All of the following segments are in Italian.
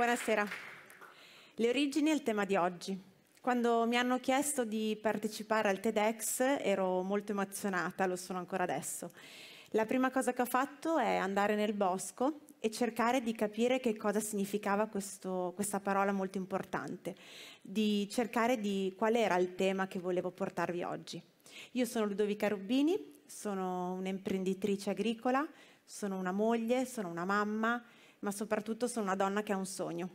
Buonasera. Le origini è il tema di oggi. Quando mi hanno chiesto di partecipare al TEDx ero molto emozionata, lo sono ancora adesso. La prima cosa che ho fatto è andare nel bosco e cercare di capire che cosa significava questo, questa parola molto importante, di cercare di qual era il tema che volevo portarvi oggi. Io sono Ludovica Rubini, sono un'imprenditrice agricola, sono una moglie, sono una mamma, ma soprattutto sono una donna che ha un sogno.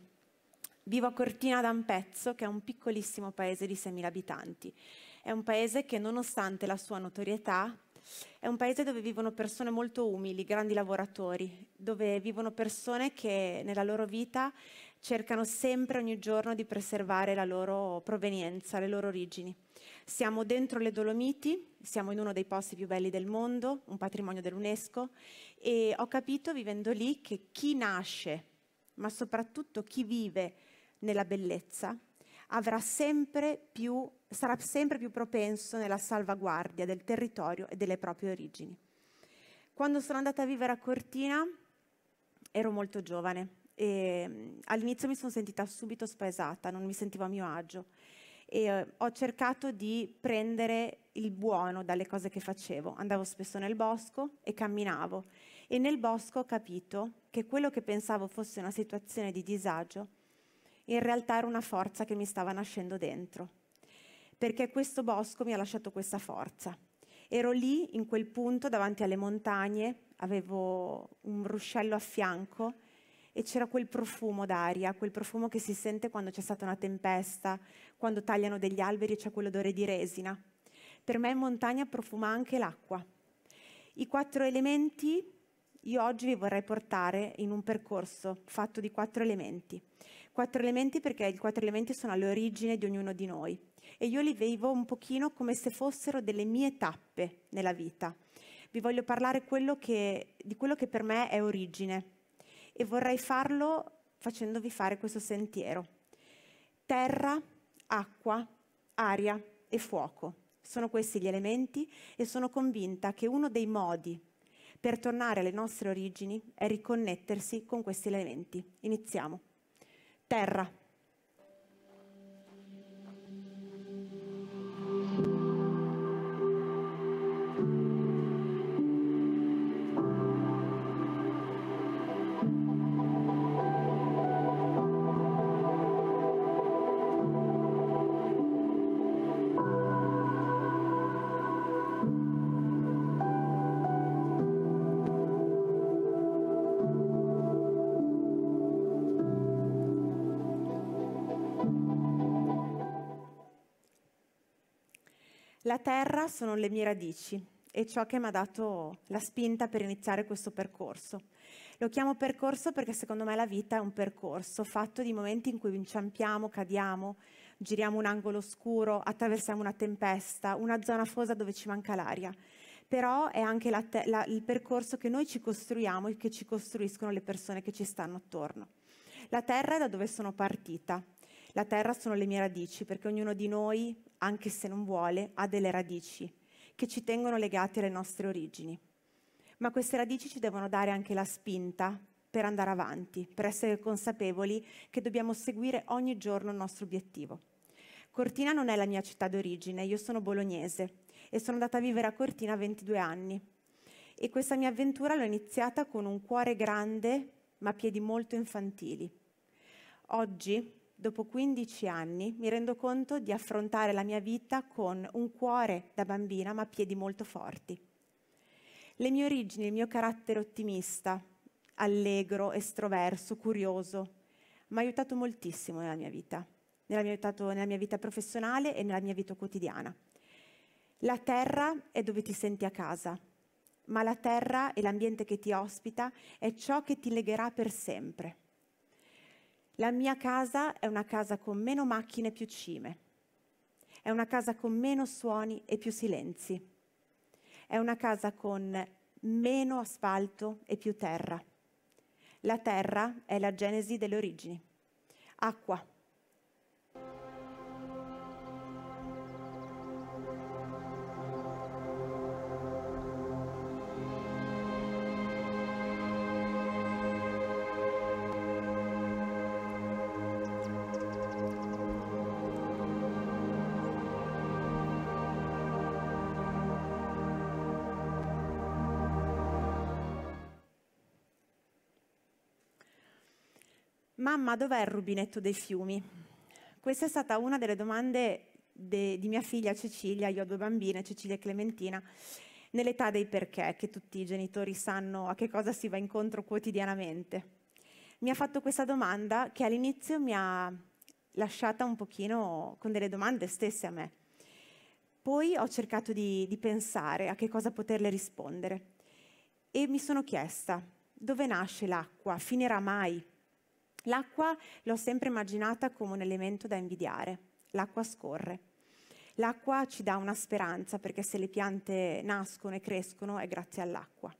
Vivo a Cortina d'Ampezzo, che è un piccolissimo paese di 6.000 abitanti. È un paese che, nonostante la sua notorietà, è un paese dove vivono persone molto umili, grandi lavoratori, dove vivono persone che nella loro vita cercano sempre, ogni giorno, di preservare la loro provenienza, le loro origini. Siamo dentro le Dolomiti, siamo in uno dei posti più belli del mondo, un patrimonio dell'UNESCO, e ho capito vivendo lì che chi nasce, ma soprattutto chi vive nella bellezza, sempre più, sarà sempre più propenso nella salvaguardia del territorio e delle proprie origini. Quando sono andata a vivere a Cortina ero molto giovane e mm, all'inizio mi sono sentita subito spaesata, non mi sentivo a mio agio e eh, ho cercato di prendere il buono dalle cose che facevo. Andavo spesso nel bosco e camminavo e nel bosco ho capito che quello che pensavo fosse una situazione di disagio in realtà era una forza che mi stava nascendo dentro, perché questo bosco mi ha lasciato questa forza. Ero lì, in quel punto, davanti alle montagne, avevo un ruscello a fianco e c'era quel profumo d'aria, quel profumo che si sente quando c'è stata una tempesta, quando tagliano degli alberi e c'è quell'odore di resina. Per me in montagna profuma anche l'acqua. I quattro elementi io oggi vi vorrei portare in un percorso fatto di quattro elementi. Quattro elementi perché i quattro elementi sono alle origini di ognuno di noi e io li vivo un pochino come se fossero delle mie tappe nella vita. Vi voglio parlare quello che, di quello che per me è origine e vorrei farlo facendovi fare questo sentiero. Terra, acqua, aria e fuoco. Sono questi gli elementi e sono convinta che uno dei modi per tornare alle nostre origini è riconnettersi con questi elementi. Iniziamo terra. La terra sono le mie radici e ciò che mi ha dato la spinta per iniziare questo percorso. Lo chiamo percorso perché secondo me la vita è un percorso fatto di momenti in cui inciampiamo, cadiamo, giriamo un angolo scuro, attraversiamo una tempesta, una zona fosa dove ci manca l'aria. Però è anche la te- la, il percorso che noi ci costruiamo e che ci costruiscono le persone che ci stanno attorno. La terra è da dove sono partita. La terra sono le mie radici perché ognuno di noi anche se non vuole, ha delle radici che ci tengono legati alle nostre origini. Ma queste radici ci devono dare anche la spinta per andare avanti, per essere consapevoli che dobbiamo seguire ogni giorno il nostro obiettivo. Cortina non è la mia città d'origine, io sono bolognese e sono andata a vivere a Cortina a 22 anni. E questa mia avventura l'ho iniziata con un cuore grande ma piedi molto infantili. Oggi dopo 15 anni, mi rendo conto di affrontare la mia vita con un cuore da bambina ma piedi molto forti. Le mie origini, il mio carattere ottimista, allegro, estroverso, curioso, mi ha aiutato moltissimo nella mia vita, nella mia, aiutato, nella mia vita professionale e nella mia vita quotidiana. La terra è dove ti senti a casa, ma la terra e l'ambiente che ti ospita è ciò che ti legherà per sempre. La mia casa è una casa con meno macchine e più cime. È una casa con meno suoni e più silenzi. È una casa con meno asfalto e più terra. La terra è la genesi delle origini. Acqua, Mamma, dov'è il rubinetto dei fiumi? Questa è stata una delle domande de, di mia figlia Cecilia, io ho due bambine, Cecilia e Clementina, nell'età dei perché, che tutti i genitori sanno a che cosa si va incontro quotidianamente. Mi ha fatto questa domanda che all'inizio mi ha lasciata un pochino con delle domande stesse a me. Poi ho cercato di, di pensare a che cosa poterle rispondere e mi sono chiesta dove nasce l'acqua? Finirà mai? L'acqua l'ho sempre immaginata come un elemento da invidiare. L'acqua scorre. L'acqua ci dà una speranza perché se le piante nascono e crescono è grazie all'acqua.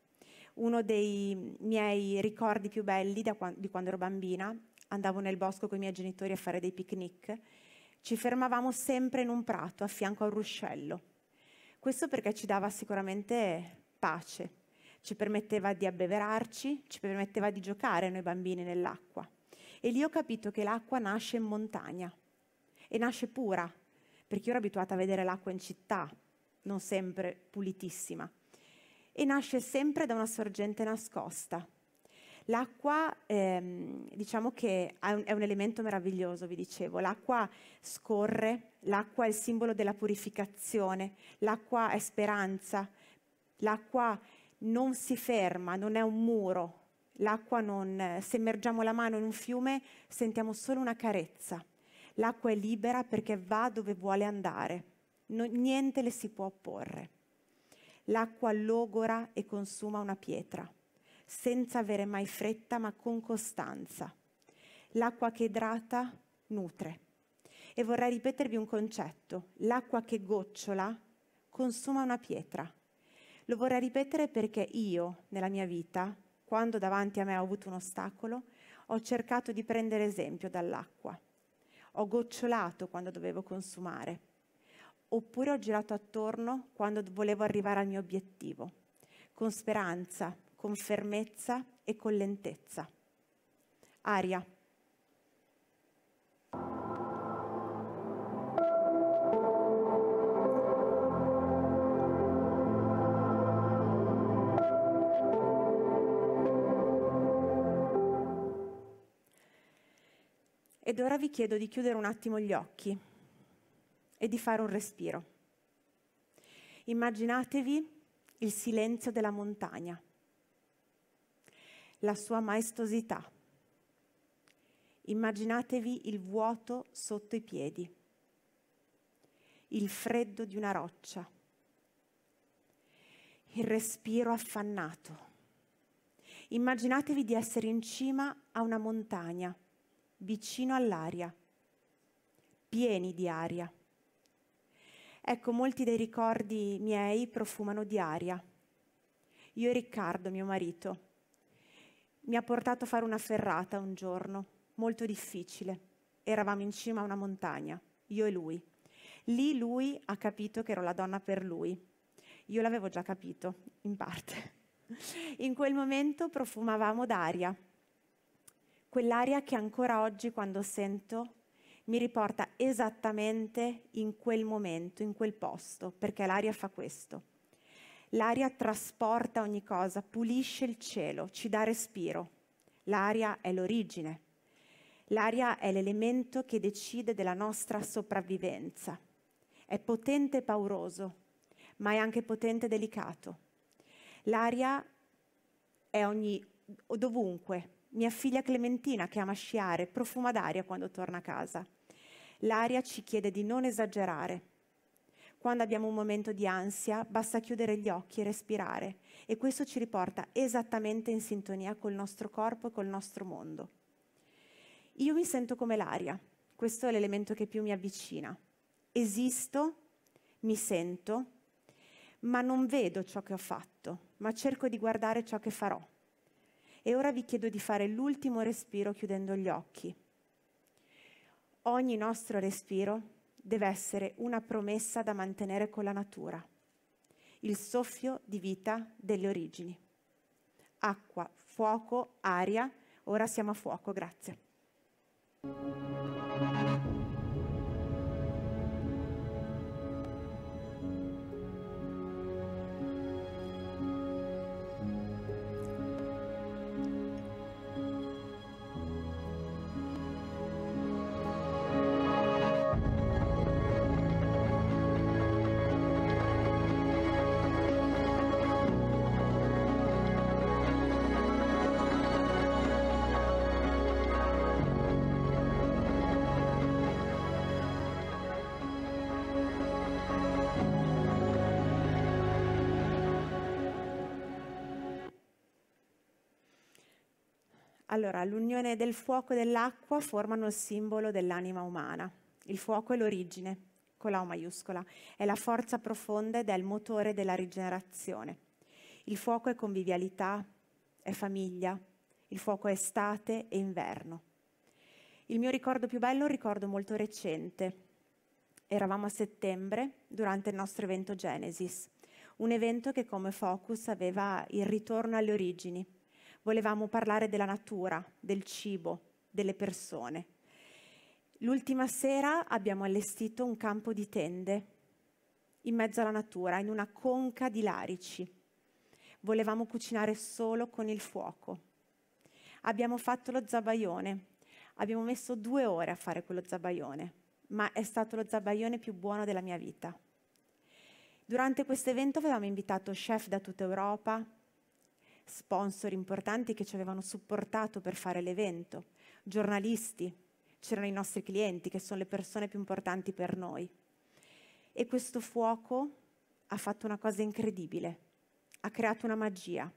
Uno dei miei ricordi più belli di quando ero bambina, andavo nel bosco con i miei genitori a fare dei picnic, ci fermavamo sempre in un prato a fianco a un ruscello. Questo perché ci dava sicuramente pace, ci permetteva di abbeverarci, ci permetteva di giocare noi bambini nell'acqua. E lì ho capito che l'acqua nasce in montagna e nasce pura, perché io ero abituata a vedere l'acqua in città, non sempre pulitissima, e nasce sempre da una sorgente nascosta. L'acqua, ehm, diciamo che è un, è un elemento meraviglioso, vi dicevo, l'acqua scorre, l'acqua è il simbolo della purificazione, l'acqua è speranza, l'acqua non si ferma, non è un muro. L'acqua non, se immergiamo la mano in un fiume sentiamo solo una carezza. L'acqua è libera perché va dove vuole andare. No, niente le si può opporre. L'acqua logora e consuma una pietra, senza avere mai fretta ma con costanza. L'acqua che idrata nutre. E vorrei ripetervi un concetto. L'acqua che gocciola consuma una pietra lo vorrei ripetere perché io, nella mia vita, quando davanti a me ho avuto un ostacolo, ho cercato di prendere esempio dall'acqua. Ho gocciolato quando dovevo consumare, oppure ho girato attorno quando volevo arrivare al mio obiettivo, con speranza, con fermezza e con lentezza. Aria. Ed ora vi chiedo di chiudere un attimo gli occhi e di fare un respiro. Immaginatevi il silenzio della montagna, la sua maestosità. Immaginatevi il vuoto sotto i piedi, il freddo di una roccia, il respiro affannato. Immaginatevi di essere in cima a una montagna vicino all'aria, pieni di aria. Ecco, molti dei ricordi miei profumano di aria. Io e Riccardo, mio marito, mi ha portato a fare una ferrata un giorno, molto difficile. Eravamo in cima a una montagna, io e lui. Lì lui ha capito che ero la donna per lui. Io l'avevo già capito, in parte. In quel momento profumavamo d'aria, quell'aria che ancora oggi quando sento mi riporta esattamente in quel momento, in quel posto, perché l'aria fa questo. L'aria trasporta ogni cosa, pulisce il cielo, ci dà respiro. L'aria è l'origine. L'aria è l'elemento che decide della nostra sopravvivenza. È potente e pauroso, ma è anche potente e delicato. L'aria è ogni, dovunque, mia figlia Clementina che ama sciare, profuma d'aria quando torna a casa. L'aria ci chiede di non esagerare. Quando abbiamo un momento di ansia, basta chiudere gli occhi e respirare e questo ci riporta esattamente in sintonia col nostro corpo e col nostro mondo. Io mi sento come l'aria, questo è l'elemento che più mi avvicina. Esisto, mi sento, ma non vedo ciò che ho fatto, ma cerco di guardare ciò che farò. E ora vi chiedo di fare l'ultimo respiro chiudendo gli occhi. Ogni nostro respiro deve essere una promessa da mantenere con la natura, il soffio di vita delle origini. Acqua, fuoco, aria, ora siamo a fuoco, grazie. Allora, l'unione del fuoco e dell'acqua formano il simbolo dell'anima umana. Il fuoco è l'origine, con la O maiuscola, è la forza profonda ed è il motore della rigenerazione. Il fuoco è convivialità, è famiglia, il fuoco è estate e inverno. Il mio ricordo più bello è un ricordo molto recente. Eravamo a settembre durante il nostro evento Genesis, un evento che come focus aveva il ritorno alle origini, volevamo parlare della natura, del cibo, delle persone. L'ultima sera abbiamo allestito un campo di tende in mezzo alla natura, in una conca di larici. Volevamo cucinare solo con il fuoco. Abbiamo fatto lo zabaione. Abbiamo messo due ore a fare quello zabaione, ma è stato lo zabaione più buono della mia vita. Durante questo evento avevamo invitato chef da tutta Europa, sponsor importanti che ci avevano supportato per fare l'evento, giornalisti, c'erano i nostri clienti che sono le persone più importanti per noi. E questo fuoco ha fatto una cosa incredibile, ha creato una magia.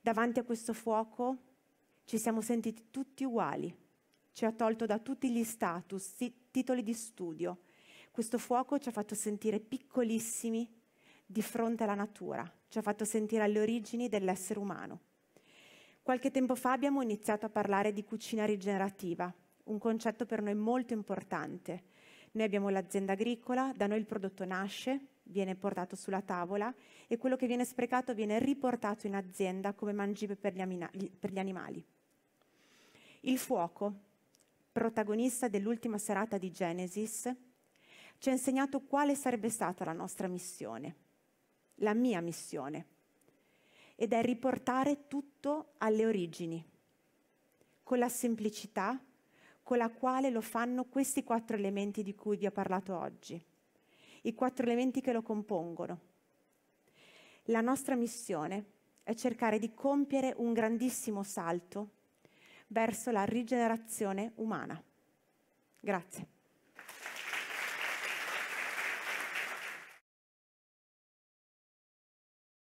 Davanti a questo fuoco ci siamo sentiti tutti uguali, ci ha tolto da tutti gli status, titoli di studio. Questo fuoco ci ha fatto sentire piccolissimi di fronte alla natura, ci ha fatto sentire alle origini dell'essere umano. Qualche tempo fa abbiamo iniziato a parlare di cucina rigenerativa, un concetto per noi molto importante. Noi abbiamo l'azienda agricola, da noi il prodotto nasce, viene portato sulla tavola e quello che viene sprecato viene riportato in azienda come mangime per gli, per gli animali. Il fuoco, protagonista dell'ultima serata di Genesis, ci ha insegnato quale sarebbe stata la nostra missione la mia missione ed è riportare tutto alle origini, con la semplicità con la quale lo fanno questi quattro elementi di cui vi ho parlato oggi, i quattro elementi che lo compongono. La nostra missione è cercare di compiere un grandissimo salto verso la rigenerazione umana. Grazie.